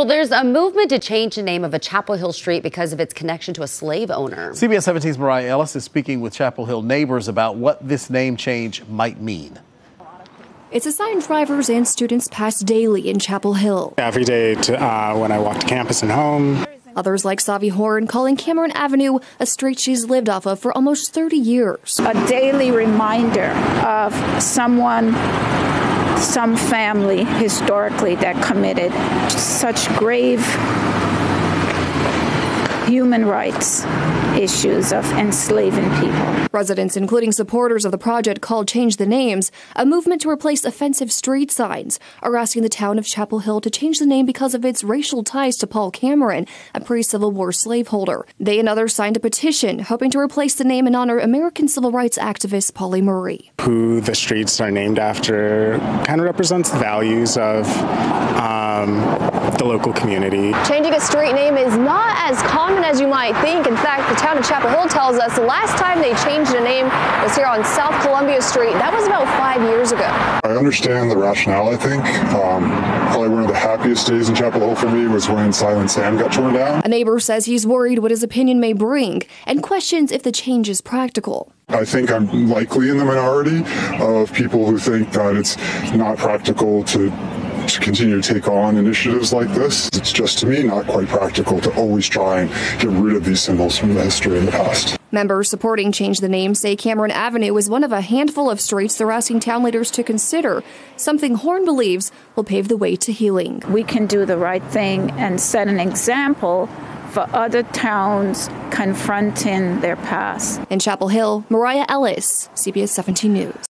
Well, there's a movement to change the name of a Chapel Hill street because of its connection to a slave owner. CBS 17's Mariah Ellis is speaking with Chapel Hill neighbors about what this name change might mean. It's a sign drivers and students pass daily in Chapel Hill. Every day to, uh, when I walk to campus and home. Others like Savi Horn calling Cameron Avenue a street she's lived off of for almost 30 years. A daily reminder of someone, some family historically that committed such grave human rights issues of enslaving people. Residents, including supporters of the project called Change the Names, a movement to replace offensive street signs, are asking the town of Chapel Hill to change the name because of its racial ties to Paul Cameron, a pre Civil War slaveholder. They and others signed a petition hoping to replace the name and honor of American civil rights activist Pauli Murray. Who the streets are named after kind of represents the values of um, the local community. Changing a street name is not as common as you might think. In fact, the town of Chapel Hill tells us the last time they changed a name was here on South Columbia Street. That was about five years ago. I understand the rationale, I think. Um, probably one of the happiest days in Chapel Hill for me was when Silent Sam got torn down. A neighbor says he's worried what his opinion may bring and questions if the change is practical. I think I'm likely in the minority of people who think that it's not practical to to continue to take on initiatives like this. It's just to me not quite practical to always try and get rid of these symbols from the history of the past. Members supporting Change the Name say Cameron Avenue is one of a handful of streets they're asking town leaders to consider, something Horn believes will pave the way to healing. We can do the right thing and set an example for other towns confronting their past. In Chapel Hill, Mariah Ellis, CBS 17 News.